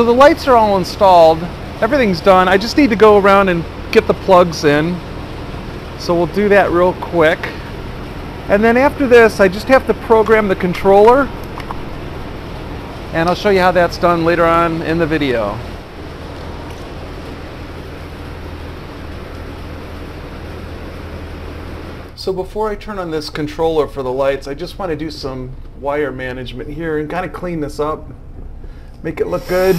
so the lights are all installed. Everything's done. I just need to go around and get the plugs in. So we'll do that real quick. And then after this, I just have to program the controller. And I'll show you how that's done later on in the video. So before I turn on this controller for the lights, I just want to do some wire management here and kind of clean this up, make it look good,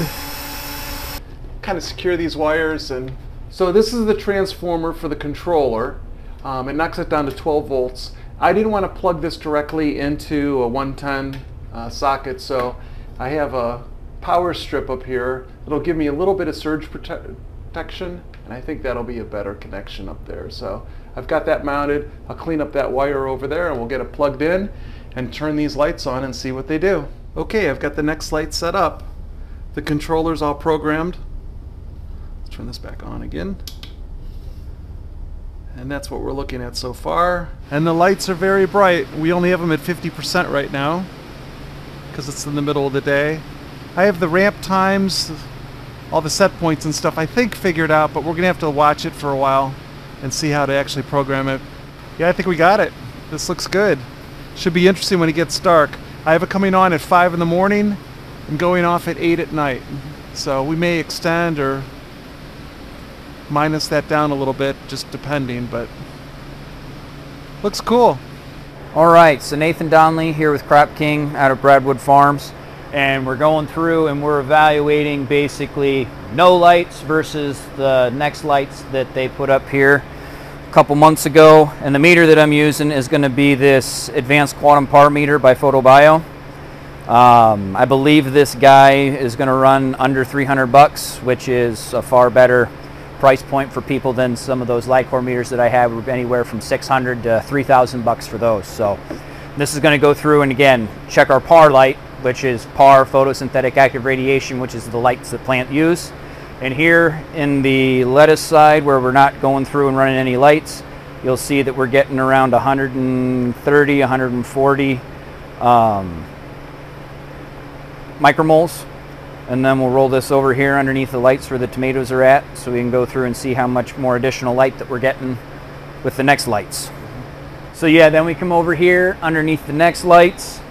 kind of secure these wires. And so this is the transformer for the controller. Um, it knocks it down to 12 volts. I didn't want to plug this directly into a 110 uh, socket, so I have a power strip up here. It'll give me a little bit of surge prote protection, and I think that'll be a better connection up there. So I've got that mounted. I'll clean up that wire over there and we'll get it plugged in and turn these lights on and see what they do. Okay, I've got the NextLight set up. The controller's all programmed. Let's turn this back on again. And that's what we're looking at so far. And the lights are very bright. We only have them at 50% right now because it's in the middle of the day. I have the ramp times, all the set points and stuff I think figured out, but we're going to have to watch it for a while and see how to actually program it. Yeah, I think we got it. This looks good. Should be interesting when it gets dark. I have it coming on at 5 in the morning and going off at 8 at night. So we may extend or minus that down a little bit, just depending, but looks cool. All right, so Nathan Donnelly here with CropKing out of Bradwood Farms, and we're going through and we're evaluating basically no lights versus the NextLights that they put up here a couple months ago. And the meter that I'm using is going to be this Advanced Quantum Power Meter by PhotoBio. Um, I believe this guy is going to run under 300 bucks, which is a far better price point for people than some of those LI-COR meters that I have, anywhere from 600 to 3,000 bucks for those. So this is going to go through and again check our PAR light, which is PAR photosynthetic active radiation, which is the lights that plant use. And here in the lettuce side where we're not going through and running any lights, you'll see that we're getting around 130, 140 um, micromoles. And then we'll roll this over here underneath the lights where the tomatoes are at so we can go through and see how much more additional light that we're getting with the NextLights. So yeah, then we come over here underneath the NextLights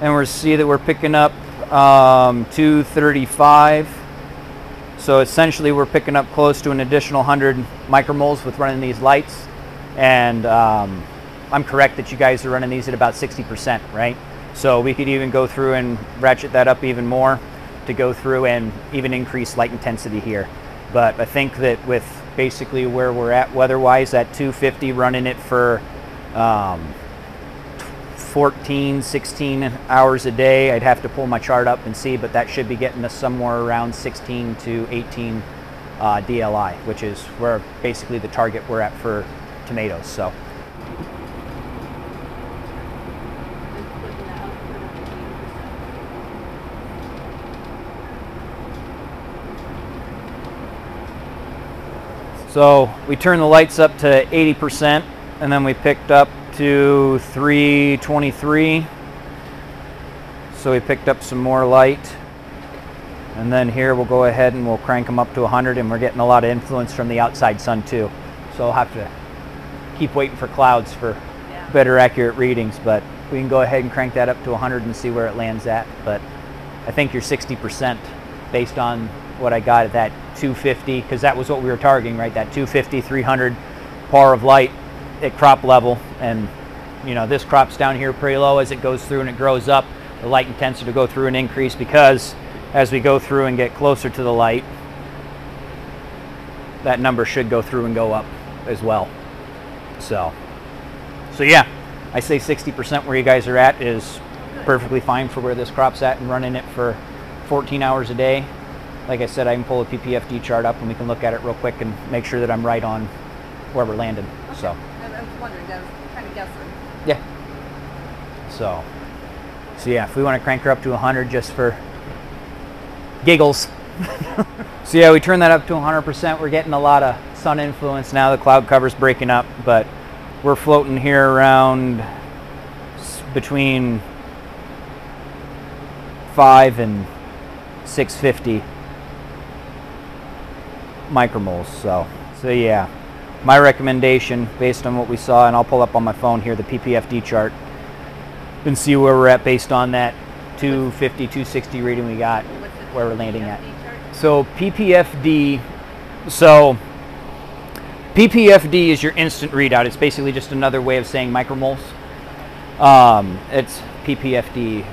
and we'll see that we're picking up um, 235 so essentially we're picking up close to an additional 100 micromoles with running these lights. And um, I'm correct that you guys are running these at about 60%, right? So we could even go through and ratchet that up even more to go through and even increase light intensity here. But I think that with basically where we're at weather-wise at 250 running it for um, 14, 16 hours a day. I'd have to pull my chart up and see, but that should be getting us somewhere around 16 to 18 uh, DLI, which is where basically the target we're at for tomatoes. So. So we turned the lights up to 80% and then we picked up to 323. So we picked up some more light. And then here we'll go ahead and we'll crank them up to 100 and we're getting a lot of influence from the outside sun too. So I'll have to keep waiting for clouds for yeah. better accurate readings, but we can go ahead and crank that up to 100 and see where it lands at. But I think you're 60% based on what I got at that 250, because that was what we were targeting, right? That 250, 300 par of light at crop level. And you know this crop's down here pretty low. As it goes through and it grows up the light intensity to go through and increase because as we go through and get closer to the light that number should go through and go up as well. So so yeah I say 60% where you guys are at is perfectly fine for where this crop's at and running it for 14 hours a day like I said I can pull a PPFD chart up and we can look at it real quick and make sure that I'm right on where we're landing okay. so I was wondering. I was kind of guessing. Yeah. So, so yeah, if we want to crank her up to 100 just for giggles. so yeah, we turn that up to 100%. We're getting a lot of sun influence now. The cloud cover's breaking up, but we're floating here around between 5 and 650 micromoles. So, so yeah, my recommendation based on what we saw, and I'll pull up on my phone here the PPFD chart and see where we're at based on that 250, 260 reading we got, where we're landing at. So PPFD, so PPFD is your instant readout. It's basically just another way of saying micromoles. Um, it's PPFD,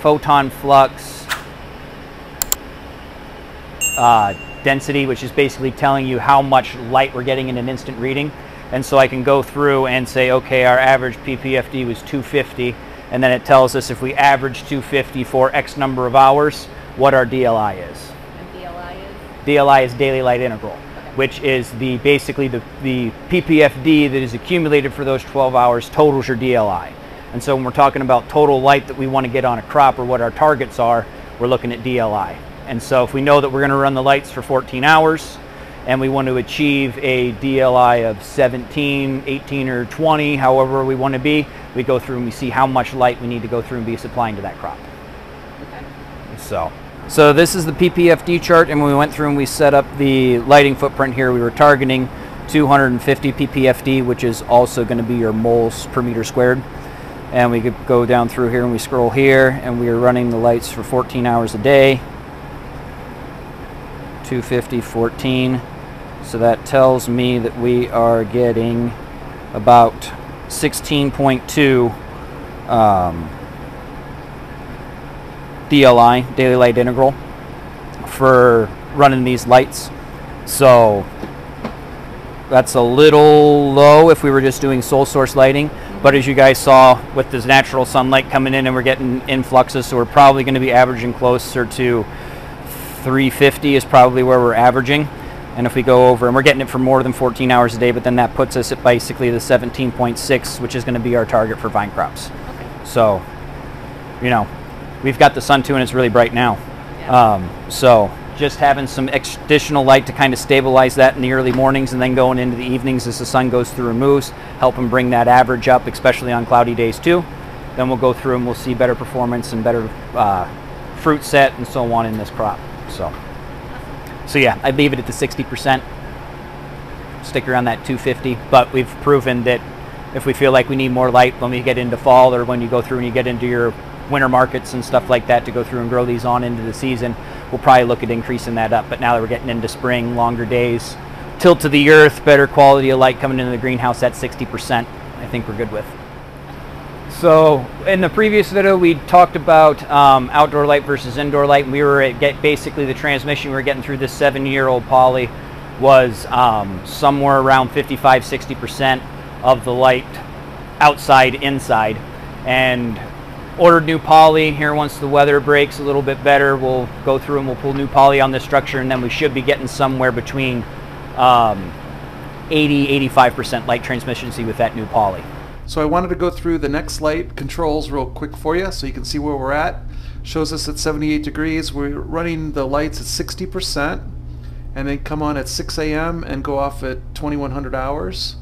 photon flux uh, density, which is basically telling you how much light we're getting in an instant reading. And so I can go through and say, okay, our average PPFD was 250, and then it tells us if we average 250 for X number of hours, what our DLI is. And DLI is? DLI is daily light integral, which is the basically the, the PPFD that is accumulated for those 12 hours totals your DLI. And so when we're talking about total light that we want to get on a crop or what our targets are, we're looking at DLI. And so if we know that we're going to run the lights for 14 hours and we want to achieve a DLI of 17, 18, or 20, however we want to be, we go through and we see how much light we need to go through and be supplying to that crop. Okay. So, so this is the PPFD chart, and when we went through and we set up the lighting footprint here, we were targeting 250 PPFD, which is also going to be your moles per meter squared. And we could go down through here and we scroll here, and we are running the lights for 14 hours a day. 250, 14. So that tells me that we are getting about 16.2 um, DLI, daily light integral, for running these lights. So that's a little low if we were just doing sole source lighting. But as you guys saw with this natural sunlight coming in and we're getting influxes, so we're probably going to be averaging closer to 350 is probably where we're averaging. And if we go over, and we're getting it for more than 14 hours a day, but then that puts us at basically the 17.6, which is going to be our target for vine crops. Okay. So, you know, we've got the sun too, and it's really bright now. Yeah. Um, so just having some additional light to kind of stabilize that in the early mornings and then going into the evenings as the sun goes through and moves, helping bring that average up, especially on cloudy days too. Then we'll go through and we'll see better performance and better uh, fruit set and so on in this crop. So, so yeah, I'd leave it at the 60%. Stick around that 250, but we've proven that if we feel like we need more light when we get into fall or when you go through and you get into your winter markets and stuff like that to go through and grow these on into the season, we'll probably look at increasing that up. But now that we're getting into spring, longer days, tilt to the earth, better quality of light coming into the greenhouse at 60%, I think we're good with. So in the previous video, we talked about um, outdoor light versus indoor light. And we were at get basically the transmission we were getting through this seven-year-old poly was um, somewhere around 55, 60% of the light outside, inside. And ordered new poly here once the weather breaks a little bit better. We'll go through and we'll pull new poly on this structure and then we should be getting somewhere between um, 80, 85% light transmissioncy with that new poly. So I wanted to go through the NextLight controls real quick for you so you can see where we're at. Shows us at 78 degrees. We're running the lights at 60% and then come on at 6 a.m. and go off at 2100 hours.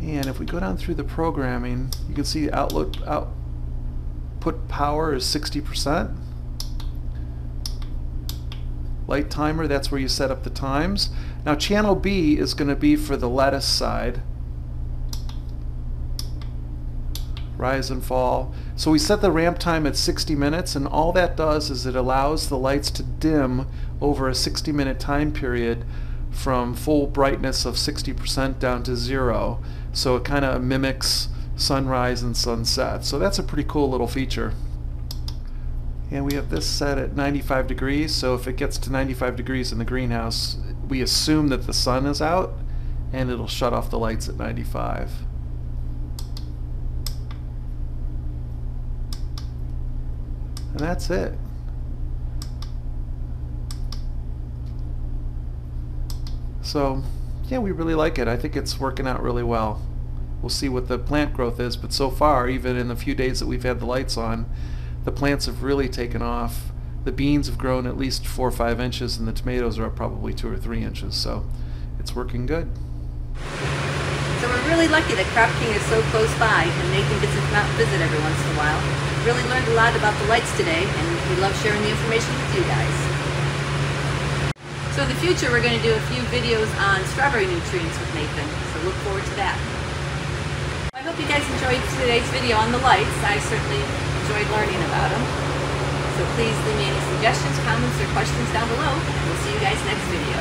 And if we go down through the programming, you can see outlook output power is 60%. Light timer, that's where you set up the times. Now channel B is going to be for the lattice side. Rise and fall. So we set the ramp time at 60 minutes and all that does is it allows the lights to dim over a 60 minute time period from full brightness of 60% down to zero. So it kind of mimics sunrise and sunset. So that's a pretty cool little feature. And we have this set at 95 degrees, so if it gets to 95 degrees in the greenhouse, we assume that the sun is out, and it'll shut off the lights at 95. And that's it. So, yeah, we really like it. I think it's working out really well. We'll see what the plant growth is, but so far, even in the few days that we've had the lights on, the plants have really taken off. The beans have grown at least four or five inches, and the tomatoes are up probably two or three inches, so it's working good. So we're really lucky that Crop King is so close by and Nathan gets to come out and visit every once in a while. Really learned a lot about the lights today and we love sharing the information with you guys. So in the future, we're going to do a few videos on strawberry nutrients with Nathan. So look forward to that. I hope you guys enjoyed today's video on the lights. I certainly enjoyed learning about them. So please leave me any suggestions, comments, or questions down below. We'll see you guys next video.